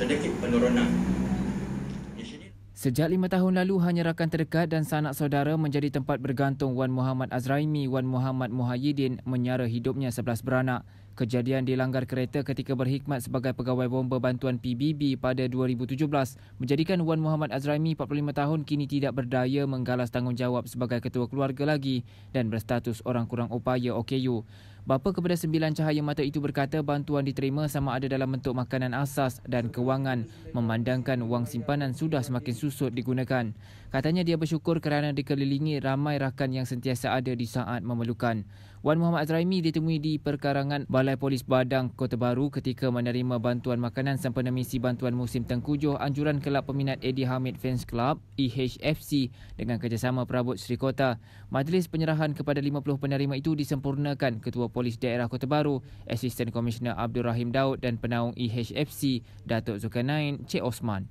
sedikit penurunan. Sejak lima tahun lalu, hanya rakan terdekat dan sanak saudara menjadi tempat bergantung Wan Muhammad Azraimi Wan Muhammad Muhyiddin menyara hidupnya sebelas beranak. Kejadian dilanggar kereta ketika berkhidmat sebagai pegawai bomba bantuan PBB pada 2017 menjadikan Wan Muhammad Azraimi 45 tahun kini tidak berdaya menggalas tanggungjawab sebagai ketua keluarga lagi dan berstatus orang kurang upaya OKU. Bapa kepada sembilan cahaya mata itu berkata bantuan diterima sama ada dalam bentuk makanan asas dan kewangan memandangkan wang simpanan sudah semakin susut digunakan. Katanya dia bersyukur kerana dikelilingi ramai rakan yang sentiasa ada di saat memerlukan. Wan Muhammad Azraimi ditemui di perkarangan Balai Polis Badang Kota Baru ketika menerima bantuan makanan sempena misi bantuan musim tengkujuh anjuran Kelab Peminat Eddie Hamid Fans Club EHFC dengan kerjasama perabot Sri Kota. Majlis penyerahan kepada 50 penerima itu disempurnakan Ketua Polis Daerah Kota Baru, Asisten Komisioner Abdul Rahim Daud dan Penaung EHFC Datuk Zulkarnain Cik Osman.